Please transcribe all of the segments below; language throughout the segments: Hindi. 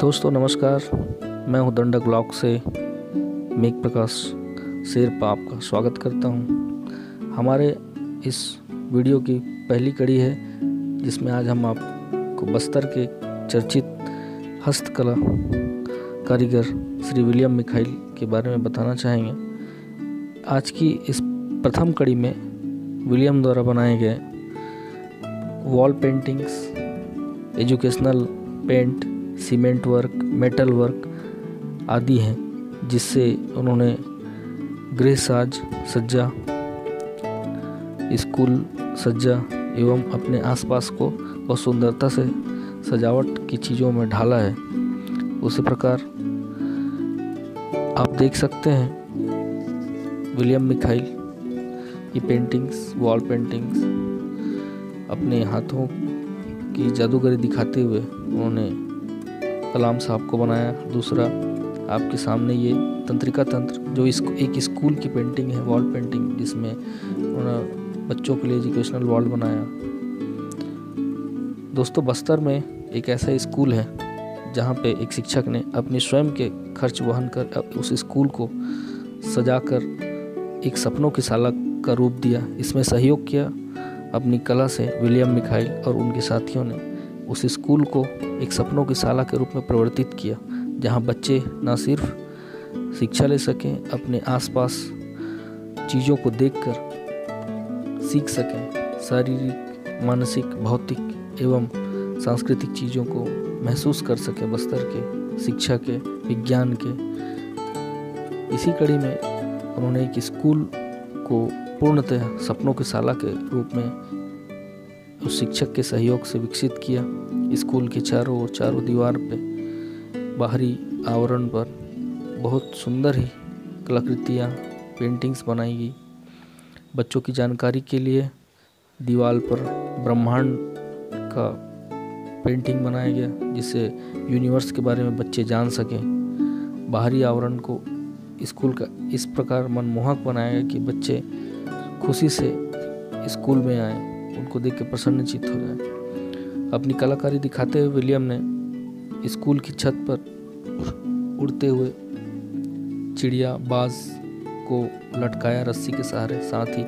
दोस्तों, नमस्कार। मैं हूँ दंडक ब्लॉग से मेघ प्रकाश शेरपा आपका स्वागत करता हूँ। हमारे इस वीडियो की पहली कड़ी है, जिसमें आज हम आपको बस्तर के चर्चित हस्तकला कारीगर श्री विलियम मिखाइल के बारे में बताना चाहेंगे। आज की इस प्रथम कड़ी में विलियम द्वारा बनाए गए wall paintings educational paint cement work, metal work आदि हैं, जिससे उन्होंने गृह साज सज्जा, स्कूल सज्जा एवं अपने आसपास को बहुत सुंदरता से सजावट की चीज़ों में ढाला है। उसी प्रकार आप देख सकते हैं विलियम मिखाइल की पेंटिंग्स, वॉल पेंटिंग्स, अपने हाथों की जादूगरी दिखाते हुए उन्होंने कलाम साहब को बनाया। दूसरा, आपके सामने ये तंत्रिका तंत्र, जो इसको एक स्कूल की पेंटिंग है, वॉल पेंटिंग, जिसमें उन्होंने बच्चों के लिए एजुकेशनल वॉल बनाया। दोस्तों, बस्तर में एक ऐसा स्कूल है, जहाँ पे एक शिक्षक ने अपने स्वयं के खर्च वहन कर उस स्कूल को सजाकर एक सपनों की साला का रूप दिया। इसमें सहयोग किया अपनी कला से विलियम मिखाइल और उनके साथियों ने। उस स्कूल को एक सपनों की शाला के रूप में परिवर्तित किया, जहाँ बच्चे न सिर्फ़ शिक्षा ले सकें, अपने आसपास चीज़ों को देखकर सीख सकें। शारीरिक, मानसिक, भौतिक एवं सांस्कृतिक चीज़ों को महसूस कर सकें बस्तर के, शिक्षा के, विज्ञान के। इसी कड़ी में उन्होंने एक स्कूल को पूर्णतः सपनों की शाला के रूप में उस शिक्षक के सहयोग से विकसित किया। स्कूल के चारों ओर, चारों दीवार पे बाहरी आवरण पर बहुत सुंदर ही कलाकृतियाँ, पेंटिंग्स बनाई गई। बच्चों की जानकारी के लिए दीवार पर ब्रह्मांड का पेंटिंग बनाया गया, जिससे यूनिवर्स के बारे में बच्चे जान सकें। बाहरी आवरण को स्कूल का इस प्रकार मनमोहक बनाया गया कि बच्चे खुशी से स्कूल में आए। उनको देख के प्रसन्नचित हो जाए। अपनी कलाकारी दिखाते हुए विलियम ने स्कूल की छत पर उड़ते हुए चिड़िया बाज को लटकाया रस्सी के सहारे, साथ ही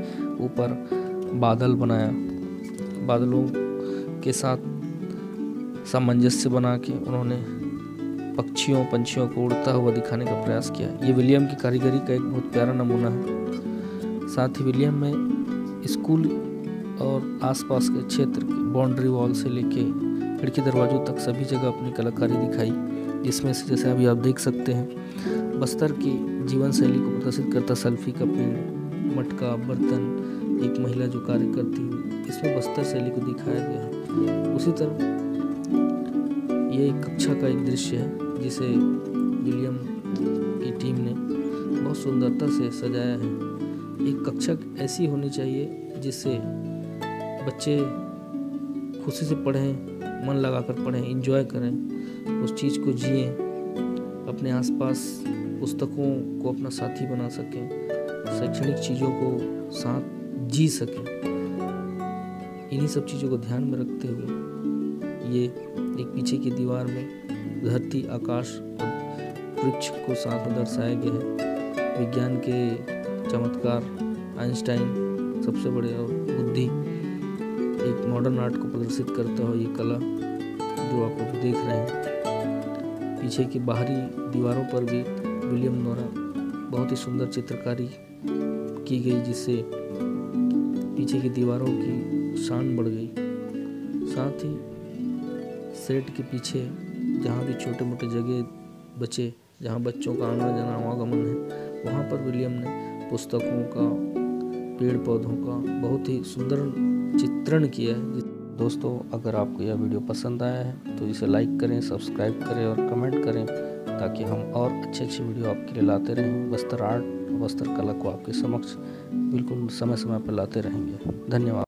ऊपर बादल बनाया। बादलों के साथ सामंजस्य बना के उन्होंने पक्षियों, पंछियों को उड़ता हुआ दिखाने का प्रयास किया। ये विलियम की कारीगरी का एक बहुत प्यारा नमूना है। साथ ही विलियम में स्कूल और आसपास के क्षेत्र की बाउंड्री वॉल से लेके खिड़की दरवाज़ों तक सभी जगह अपनी कलाकारी दिखाई, जिसमें से जैसे अभी आप देख सकते हैं, बस्तर की जीवन शैली को प्रदर्शित करता सेल्फी का पेड़, मटका, बर्तन, एक महिला जो कार्य करती हुई इसमें बस्तर शैली को दिखाया गया है। उसी तरह ये एक कक्षा का एक दृश्य है, जिसे विलियम की टीम ने बहुत सुंदरता से सजाया है। एक कक्षा ऐसी होनी चाहिए जिससे बच्चे खुशी से पढ़ें, मन लगा कर पढ़ें इंजॉय करें, उस चीज़ को जिए, अपने आसपास पुस्तकों को अपना साथी बना सकें, शैक्षणिक चीज़ों को साथ जी सकें। इन्हीं सब चीज़ों को ध्यान में रखते हुए ये एक पीछे की दीवार में धरती, आकाश और वृक्ष को साथ में दर्शाया गया है। विज्ञान के चमत्कार, आइंस्टाइन सबसे बड़े और बुद्धि एक मॉडर्न आर्ट को प्रदर्शित करता हो ये कला जो आप अभी देख रहे हैं, पीछे की बाहरी दीवारों पर भी विलियम द्वारा बहुत ही सुंदर चित्रकारी की गई, जिससे पीछे की दीवारों की शान बढ़ गई। साथ ही सेट के पीछे जहाँ भी छोटे मोटे जगह बचे, जहाँ बच्चों का आना जाना आवागमन है, वहाँ पर विलियम ने पुस्तकों का पेड़ पौधों का बहुत ही सुंदर चित्रण किया है। दोस्तों, अगर आपको यह वीडियो पसंद आया है तो इसे लाइक करें, सब्सक्राइब करें और कमेंट करें, ताकि हम और अच्छे अच्छे वीडियो आपके लिए लाते रहें। वस्त्र आर्ट वस्त्र कला को आपके समक्ष बिल्कुल समय समय पर लाते रहेंगे। धन्यवाद।